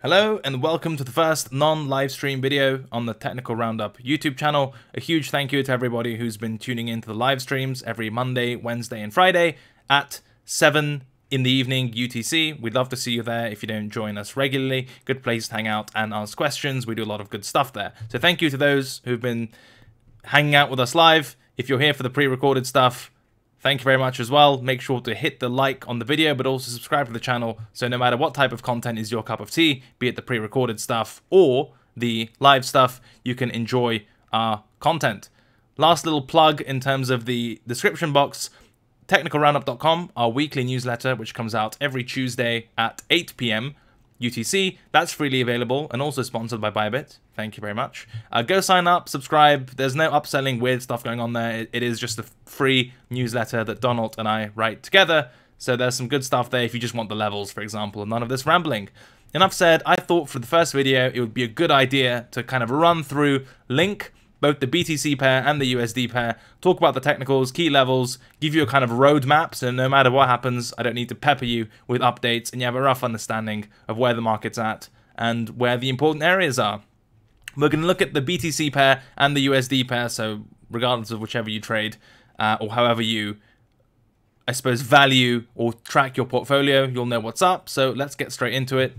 Hello and welcome to the first non-live stream video on the Technical Roundup YouTube channel. A huge thank you to everybody who's been tuning into the live streams every Monday, Wednesday and Friday at 7 in the evening UTC. We'd love to see you there if you don't join us regularly. Good place to hang out and ask questions. We do a lot of good stuff there. So thank you to those who've been hanging out with us live. If you're here for the pre-recorded stuff, Thank you very much as well. Make sure to hit the like on the video, but also subscribe to the channel. So no matter what type of content is your cup of tea, be it the pre-recorded stuff or the live stuff, you can enjoy our content. Last little plug in terms of the description box, technicalroundup.com, our weekly newsletter, which comes out every Tuesday at 8 p.m. UTC. That's freely available and also sponsored by Bybit. Thank you very much. Uh, go sign up, subscribe. There's no upselling weird stuff going on there. It, it is just a free newsletter that DonAlt and I write together. So there's some good stuff there if you just want the levels, for example, and none of this rambling. Enough said, I thought for the first video it would be a good idea to kind of run through Link, both the BTC pair and the USD pair, talk about the technicals, key levels, give you a kind of roadmap so no matter what happens, I don't need to pepper you with updates and you have a rough understanding of where the market's at and where the important areas are. We're going to look at the BTC pair and the USD pair, so regardless of whichever you trade uh, or however you, I suppose, value or track your portfolio, you'll know what's up. So let's get straight into it.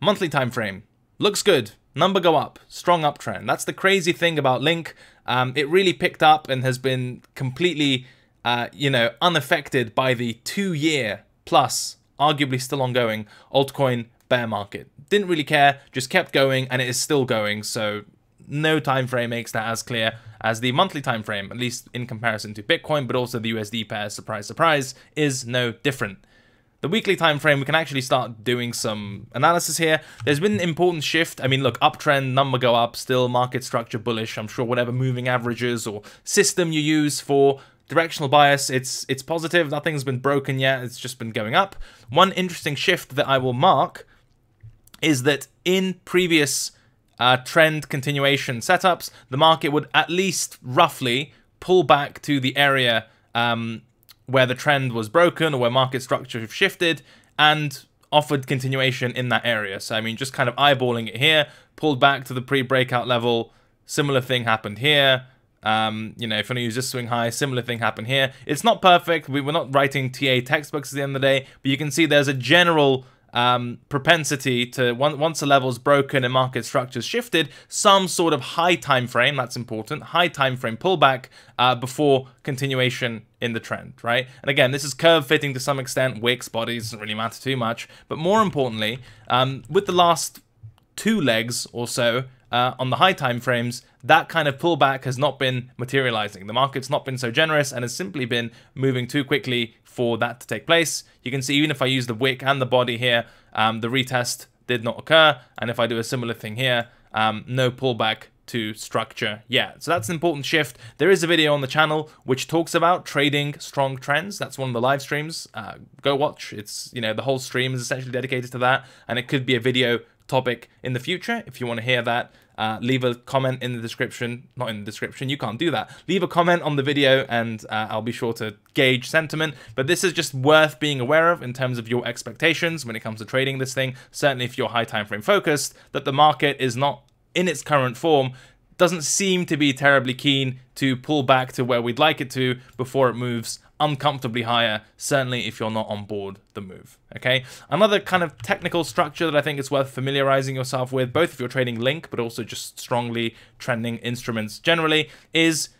Monthly time frame. Looks good. Number go up. Strong uptrend. That's the crazy thing about Link. Um, it really picked up and has been completely, uh, you know, unaffected by the two-year plus, arguably still ongoing, altcoin bear market. Didn't really care, just kept going, and it is still going. So no time frame makes that as clear as the monthly time frame, at least in comparison to Bitcoin, but also the USD pair. Surprise, surprise, is no different the weekly time frame, we can actually start doing some analysis here. There's been an important shift. I mean, look, uptrend, number go up, still market structure bullish. I'm sure whatever moving averages or system you use for directional bias, it's it's positive. Nothing's been broken yet. It's just been going up. One interesting shift that I will mark is that in previous uh, trend continuation setups, the market would at least roughly pull back to the area um, where the trend was broken or where market structure shifted and offered continuation in that area. So, I mean, just kind of eyeballing it here, pulled back to the pre-breakout level, similar thing happened here. Um, you know, if I use this swing high, similar thing happened here. It's not perfect. We were not writing TA textbooks at the end of the day, but you can see there's a general um, propensity to once the level's broken and market structures shifted, some sort of high time frame, that's important, high time frame pullback uh, before continuation in the trend, right? And again, this is curve fitting to some extent, wicks, bodies, doesn't really matter too much. But more importantly, um, with the last two legs or so, uh, on the high time frames, that kind of pullback has not been materializing. The market's not been so generous and has simply been moving too quickly for that to take place. You can see even if I use the wick and the body here, um, the retest did not occur. And if I do a similar thing here, um, no pullback to structure yet. So that's an important shift. There is a video on the channel which talks about trading strong trends. That's one of the live streams. Uh, go watch. It's, you know, the whole stream is essentially dedicated to that. And it could be a video topic in the future if you want to hear that uh, leave a comment in the description. Not in the description, you can't do that. Leave a comment on the video and uh, I'll be sure to gauge sentiment. But this is just worth being aware of in terms of your expectations when it comes to trading this thing. Certainly if you're high time frame focused, that the market is not in its current form doesn't seem to be terribly keen to pull back to where we'd like it to before it moves uncomfortably higher, certainly if you're not on board the move, okay? Another kind of technical structure that I think is worth familiarizing yourself with, both if you're trading Link, but also just strongly trending instruments generally, is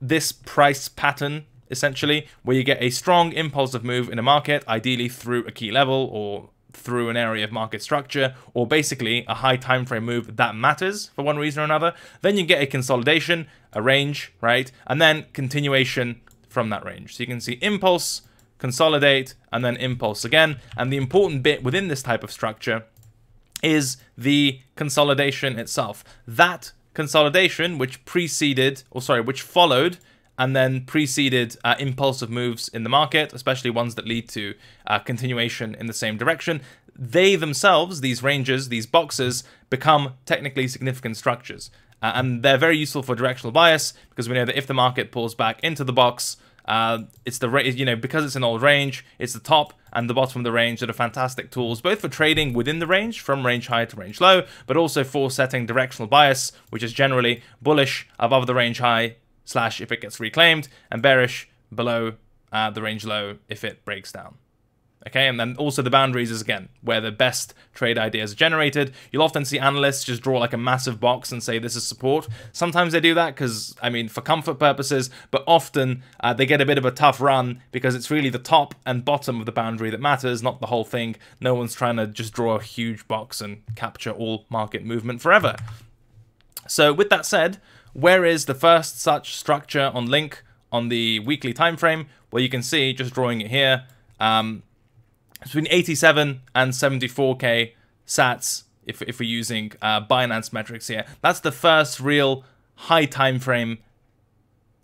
this price pattern, essentially, where you get a strong impulsive move in a market, ideally through a key level or through an area of market structure, or basically a high time frame move that matters for one reason or another. Then you get a consolidation, a range, right? And then continuation from that range. So you can see impulse, consolidate, and then impulse again. And the important bit within this type of structure is the consolidation itself. That consolidation, which preceded, or sorry, which followed and then preceded uh, impulsive moves in the market, especially ones that lead to uh, continuation in the same direction, they themselves, these ranges, these boxes, become technically significant structures. Uh, and they're very useful for directional bias because we know that if the market pulls back into the box, Uh, it's the you know because it's an old range, it's the top and the bottom of the range that are fantastic tools, both for trading within the range from range high to range low, but also for setting directional bias, which is generally bullish above the range high slash if it gets reclaimed, and bearish below uh, the range low if it breaks down. Okay, and then also the boundaries is again where the best trade ideas are generated. You'll often see analysts just draw like a massive box and say this is support. Sometimes they do that because, I mean, for comfort purposes, but often uh, they get a bit of a tough run because it's really the top and bottom of the boundary that matters, not the whole thing. No one's trying to just draw a huge box and capture all market movement forever. So with that said, where is the first such structure on Link on the weekly time frame? Well, you can see, just drawing it here, um, between 87 and 74k sats if, if we're using uh, Binance metrics here. That's the first real high time frame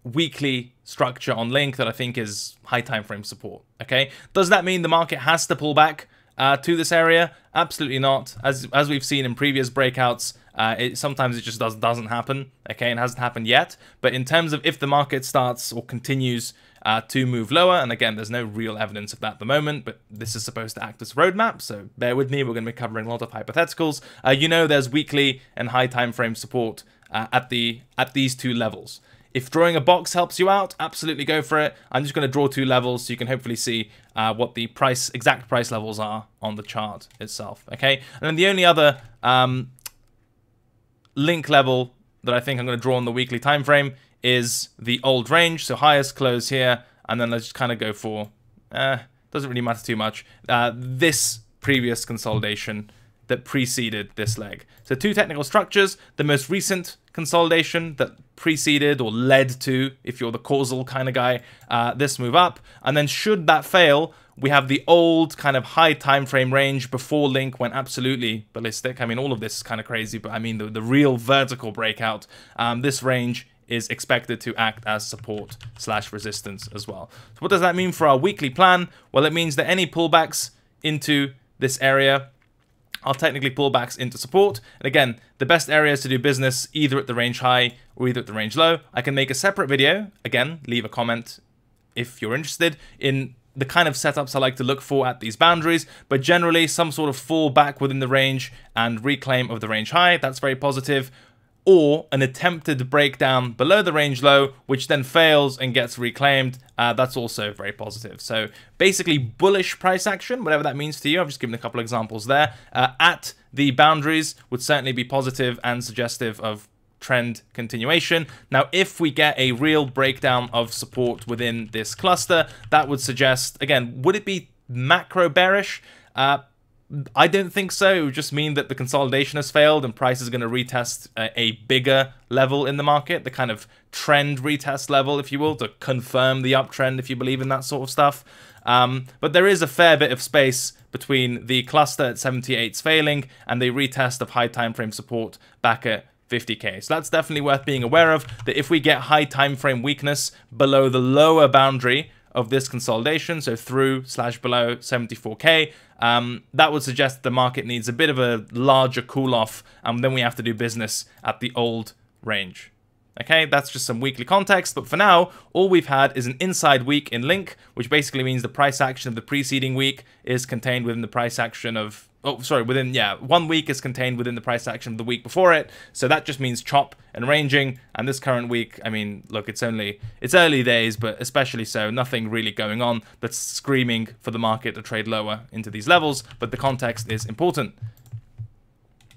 weekly structure on Link that I think is high time frame support. Okay, does that mean the market has to pull back uh, to this area? Absolutely not. As as we've seen in previous breakouts, uh, it, sometimes it just does doesn't happen. Okay, it hasn't happened yet. But in terms of if the market starts or continues uh, to move lower. And again, there's no real evidence of that at the moment, but this is supposed to act as a roadmap, so bear with me. We're going to be covering a lot of hypotheticals. Uh, you know there's weekly and high time frame support uh, at the at these two levels. If drawing a box helps you out, absolutely go for it. I'm just going to draw two levels so you can hopefully see uh, what the price exact price levels are on the chart itself. Okay, and then the only other um, link level that I think I'm going to draw on the weekly time frame is the old range, so highest close here, and then let's just kind of go for, uh, doesn't really matter too much, uh, this previous consolidation that preceded this leg. So two technical structures, the most recent consolidation that preceded or led to, if you're the causal kind of guy, uh, this move up, and then should that fail, we have the old kind of high time frame range before Link went absolutely ballistic. I mean, all of this is kind of crazy, but I mean, the, the real vertical breakout, um, this range is expected to act as support slash resistance as well. So what does that mean for our weekly plan? Well, it means that any pullbacks into this area are technically pullbacks into support. And again, the best areas to do business either at the range high or either at the range low. I can make a separate video. Again, leave a comment if you're interested in the kind of setups I like to look for at these boundaries, but generally some sort of fall back within the range and reclaim of the range high, that's very positive or an attempted breakdown below the range low, which then fails and gets reclaimed. Uh, that's also very positive. So basically bullish price action, whatever that means to you. I've just given a couple examples there. Uh, at the boundaries would certainly be positive and suggestive of trend continuation. Now, if we get a real breakdown of support within this cluster, that would suggest, again, would it be macro bearish? Uh, I don't think so. It would just mean that the consolidation has failed and price is going to retest a, a, bigger level in the market, the kind of trend retest level, if you will, to confirm the uptrend if you believe in that sort of stuff. Um, but there is a fair bit of space between the cluster at 78's failing and the retest of high time frame support back at 50k. So that's definitely worth being aware of, that if we get high time frame weakness below the lower boundary of this consolidation, so through slash below 74k, um, that would suggest the market needs a bit of a larger cool off, and then we have to do business at the old range. Okay, that's just some weekly context, but for now, all we've had is an inside week in Link, which basically means the price action of the preceding week is contained within the price action of oh sorry within yeah one week is contained within the price action of the week before it. So that just means chop and ranging. And this current week i mean look it's only it's early days but especially so nothing really going on that's screaming for the market to trade lower into these levels. But the context is important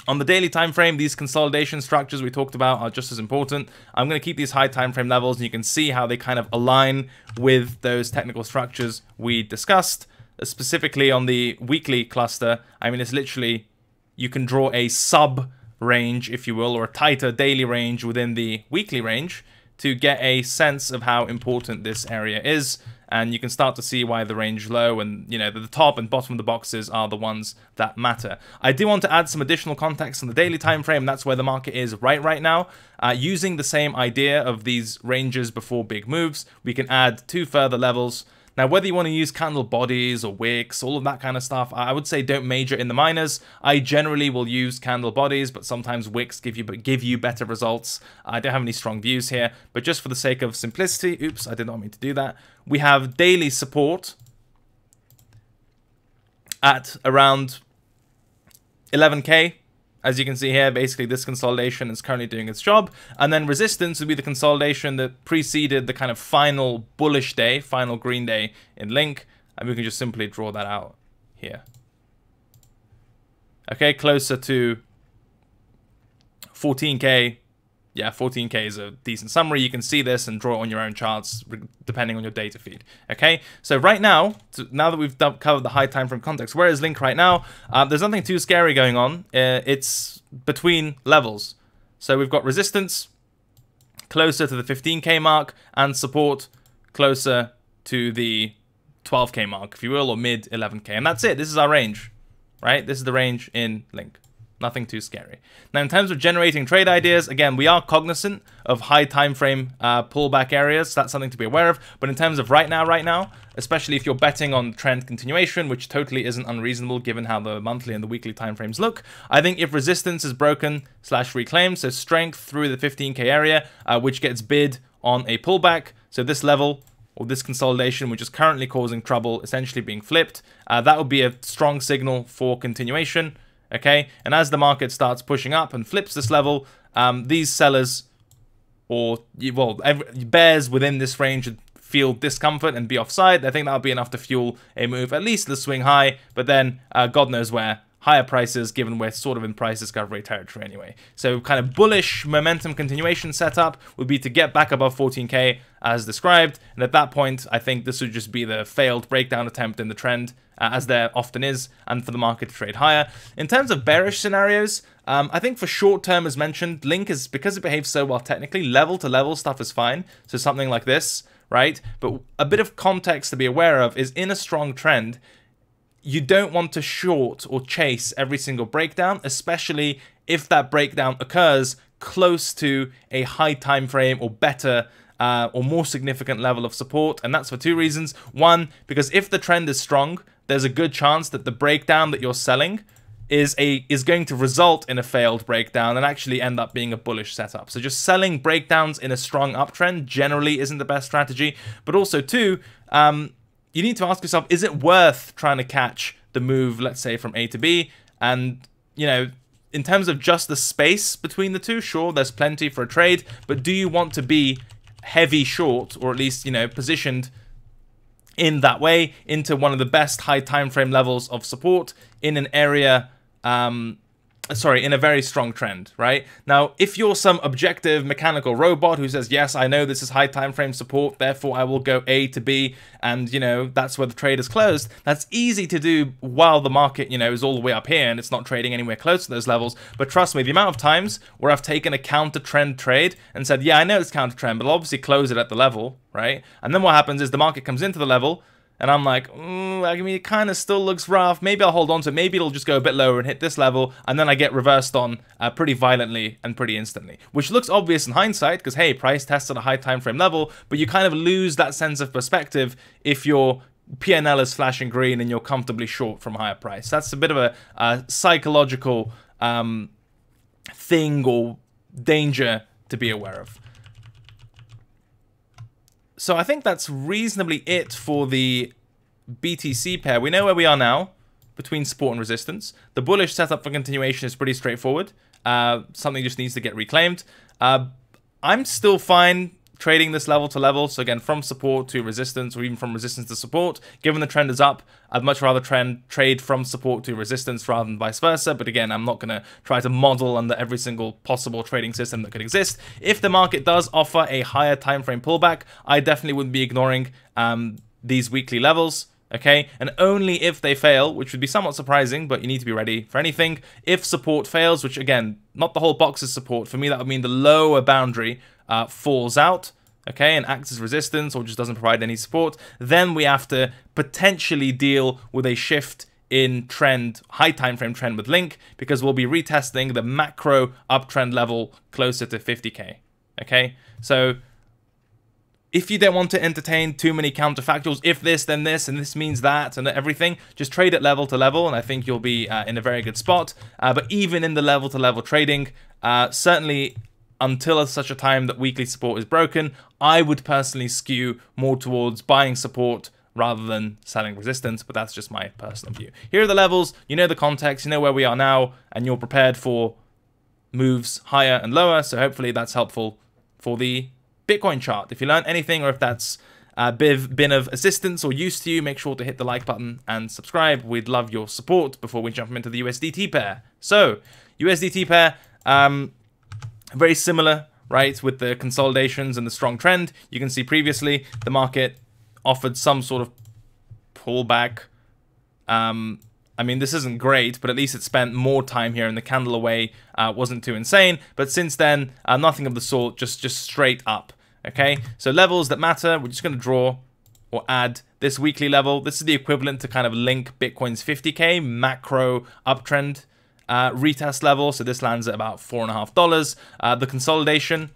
on the daily time frame, these consolidation structures we talked about are just as important. I'm going to keep these high time frame levels, and you can see how they kind of align with those technical structures we discussed uh, specifically on the weekly cluster, I mean, it's literally, you can draw a sub range, if you will, or a tighter daily range within the weekly range to get a sense of how important this area is. And you can start to see why the range low and, you know, the top and bottom of the boxes are the ones that matter. I do want to add some additional context on the daily time frame. That's where the market is right right now. Uh, using the same idea of these ranges before big moves, we can add two further levels Now, whether you want to use candle bodies or wicks, all of that kind of stuff, I would say don't major in the minors. I generally will use candle bodies, but sometimes wicks give you but give you better results. I don't have any strong views here, but just for the sake of simplicity, oops, I did not mean to do that. We have daily support at around 11k as you can see here, basically this consolidation is currently doing its job. And then resistance would be the consolidation that preceded the kind of final bullish day, final green day in Link. And we can just simply draw that out here. Okay, closer to 14k yeah, 14K is a decent summary. You can see this and draw it on your own charts depending on your data feed. Okay, so right now, now that we've covered the high time frame context, where is Link right now? Uh, there's nothing too scary going on. Uh, it's between levels. So we've got resistance closer to the 15K mark and support closer to the 12K mark, if you will, or mid 11K. And that's it. This is our range, right? This is the range in Link. Nothing too scary. Now, in terms of generating trade ideas, again, we are cognizant of high time frame uh, pullback areas. So that's something to be aware of. But in terms of right now, right now, especially if you're betting on trend continuation, which totally isn't unreasonable given how the monthly and the weekly timeframes look, I think if resistance is broken slash reclaimed, so strength through the 15k area, uh, which gets bid on a pullback, so this level or this consolidation, which is currently causing trouble, essentially being flipped, uh, that would be a strong signal for continuation okay? And as the market starts pushing up and flips this level, um, these sellers or, well, bears within this range feel discomfort and be offside. I think that'll be enough to fuel a move, at least the swing high, but then uh, God knows where higher prices given we're sort of in price discovery territory anyway. So kind of bullish momentum continuation setup would be to get back above 14k as described. And at that point, I think this would just be the failed breakdown attempt in the trend uh, as there often is, and for the market to trade higher. In terms of bearish scenarios, um, I think for short term, as mentioned, Link is, because it behaves so well technically, level to level stuff is fine. So something like this, right? But a bit of context to be aware of is in a strong trend, you don't want to short or chase every single breakdown, especially if that breakdown occurs close to a high time frame or better uh, or more significant level of support. And that's for two reasons. One, because if the trend is strong, there's a good chance that the breakdown that you're selling is a is going to result in a failed breakdown and actually end up being a bullish setup. So just selling breakdowns in a strong uptrend generally isn't the best strategy. But also two, um, you need to ask yourself, is it worth trying to catch the move, let's say, from A to B? And, you know, in terms of just the space between the two, sure, there's plenty for a trade, but do you want to be heavy short, or at least, you know, positioned in that way into one of the best high time frame levels of support in an area um, sorry, in a very strong trend, right? Now, if you're some objective mechanical robot who says, yes, I know this is high time frame support, therefore I will go A to B, and, you know, that's where the trade is closed, that's easy to do while the market, you know, is all the way up here and it's not trading anywhere close to those levels. But trust me, the amount of times where I've taken a counter trend trade and said, yeah, I know it's counter trend, but I'll obviously close it at the level, right? And then what happens is the market comes into the level, and I'm like, mm, I mean, it kind of still looks rough. Maybe I'll hold on to it. Maybe it'll just go a bit lower and hit this level. And then I get reversed on uh, pretty violently and pretty instantly. Which looks obvious in hindsight because, hey, price tests at a high time frame level. But you kind of lose that sense of perspective if your PNL is flashing green and you're comfortably short from higher price. That's a bit of a, psychological um, thing or danger to be aware of. So I think that's reasonably it for the BTC pair. We know where we are now between support and resistance. The bullish setup for continuation is pretty straightforward. Uh, something just needs to get reclaimed. Uh, I'm still fine trading this level to level. So again, from support to resistance or even from resistance to support. Given the trend is up, I'd much rather trend trade from support to resistance rather than vice versa. But again, I'm not going to try to model under every single possible trading system that could exist. If the market does offer a higher time frame pullback, I definitely wouldn't be ignoring um, these weekly levels okay? And only if they fail, which would be somewhat surprising, but you need to be ready for anything. If support fails, which again, not the whole box is support, for me that would mean the lower boundary uh, falls out, okay, and acts as resistance or just doesn't provide any support, then we have to potentially deal with a shift in trend, high time frame trend with Link, because we'll be retesting the macro uptrend level closer to 50k, okay? So if you don't want to entertain too many counterfactuals, if this, then this, and this means that, and everything, just trade at level to level, and I think you'll be uh, in a very good spot. Uh, but even in the level to level trading, uh, certainly until such a time that weekly support is broken, I would personally skew more towards buying support rather than selling resistance, but that's just my personal view. Here are the levels, you know the context, you know where we are now, and you're prepared for moves higher and lower, so hopefully that's helpful for the Bitcoin chart. If you learned anything or if that's uh, been of assistance or use to you, make sure to hit the like button and subscribe. We'd love your support before we jump into the USDT pair. So, USDT pair, um, very similar, right, with the consolidations and the strong trend. You can see previously the market offered some sort of pullback. Um, I mean, this isn't great, but at least it spent more time here, and the candle away uh, wasn't too insane. But since then, uh, nothing of the sort, just just straight up. Okay, so levels that matter, we're just going to draw or add this weekly level. This is the equivalent to kind of link Bitcoin's 50k macro uptrend uh, retest level. So this lands at about four and a half dollars. Uh, the consolidation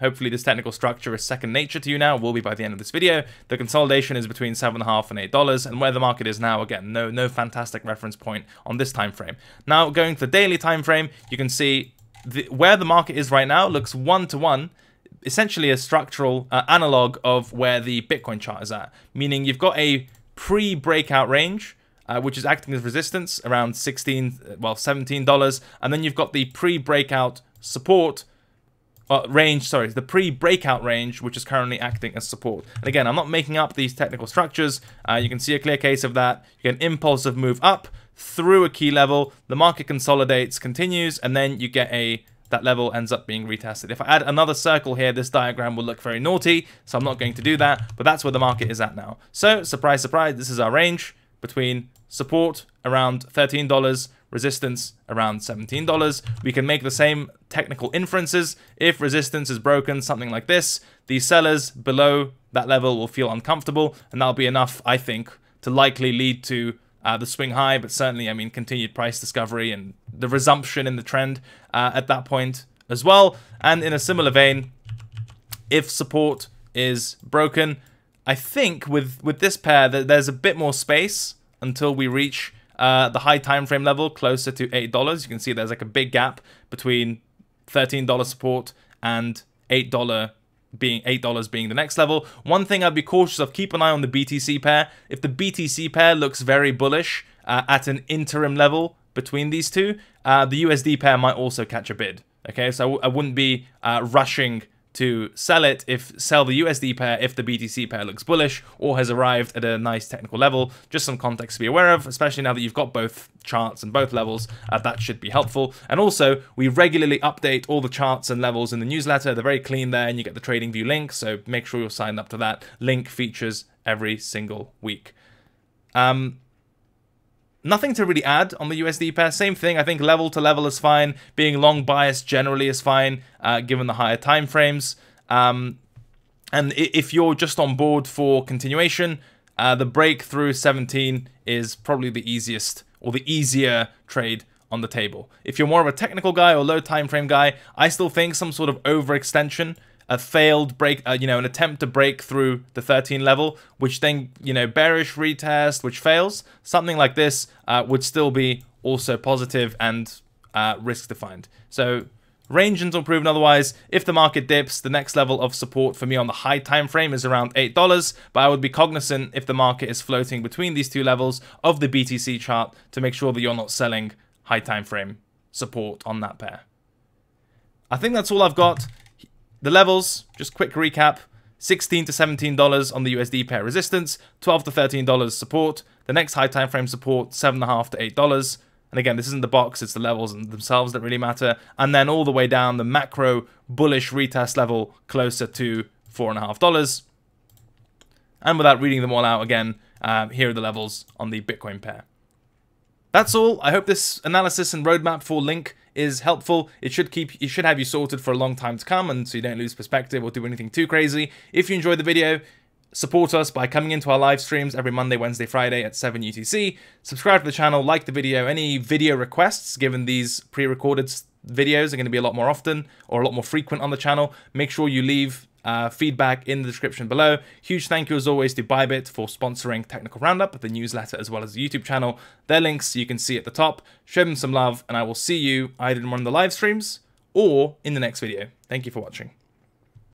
Hopefully this technical structure is second nature to you now, will be by the end of this video. The consolidation is between $7.5 and $8, and where the market is now, again, no, no fantastic reference point on this time frame. Now, going to the daily time frame, you can see the, where the market is right now looks one-to-one, -one, essentially a structural uh, analog of where the Bitcoin chart is at, meaning you've got a pre-breakout range, uh, which is acting as resistance around 16 well $17 and then you've got the pre-breakout support uh, range, sorry, the pre-breakout range, which is currently acting as support. And again, I'm not making up these technical structures. Uh, you can see a clear case of that. You get an impulsive move up through a key level. The market consolidates, continues, and then you get a that level ends up being retested. If I add another circle here, this diagram will look very naughty, so I'm not going to do that, but that's where the market is at now. So, surprise, surprise, this is our range between support around $13, resistance around $17. We can make the same technical inferences. If resistance is broken, something like this, the sellers below that level will feel uncomfortable, and that'll be enough, I think, to likely lead to uh, the swing high, but certainly, I mean, continued price discovery and the resumption in the trend uh, at that point as well. And in a similar vein, if support is broken, I think with, with this pair, that there's a bit more space until we reach uh, the high time frame level closer to $8. You can see there's like a big gap between $13 support and $8 being $8 being the next level. One thing I'd be cautious of, keep an eye on the BTC pair. If the BTC pair looks very bullish uh, at an interim level between these two, uh, the USD pair might also catch a bid. Okay, so I wouldn't be uh, rushing to sell it if sell the USD pair if the BTC pair looks bullish or has arrived at a nice technical level. Just some context to be aware of, especially now that you've got both charts and both levels. Uh, that should be helpful. And also, we regularly update all the charts and levels in the newsletter. They're very clean there, and you get the trading view link. So make sure you're signed up to that. Link features every single week. Um, Nothing to really add on the USD pair. Same thing. I think level to level is fine. Being long biased generally is fine, uh, given the higher time frames. Um, and if you're just on board for continuation, uh, the breakthrough 17 is probably the easiest or the easier trade on the table. If you're more of a technical guy or low time frame guy, I still think some sort of overextension a failed break, uh, you know, an attempt to break through the 13 level, which then, you know, bearish retest, which fails, something like this uh, would still be also positive and uh, risk defined. So range until proven otherwise. If the market dips, the next level of support for me on the high time frame is around $8, but I would be cognizant if the market is floating between these two levels of the BTC chart to make sure that you're not selling high time frame support on that pair. I think that's all I've got. The levels, just quick recap. 16 to $17 on the USD pair resistance, 12 to $13 support. The next high time frame support, $7.5 to $8. And again, this isn't the box, it's the levels themselves that really matter. And then all the way down the macro bullish retest level closer to $4.5. And without reading them all out again, um, here are the levels on the Bitcoin pair. That's all. I hope this analysis and roadmap for Link is helpful. It should keep it should have you sorted for a long time to come and so you don't lose perspective or do anything too crazy. If you enjoyed the video, support us by coming into our live streams every Monday, Wednesday, Friday at 7 UTC. Subscribe to the channel, like the video. Any video requests, given these pre-recorded videos are going to be a lot more often or a lot more frequent on the channel, make sure you leave uh, feedback in the description below. Huge thank you as always to Bybit for sponsoring Technical Roundup, the newsletter as well as the YouTube channel. Their links you can see at the top. Show them some love, and I will see you either in one of the live streams or in the next video. Thank you for watching.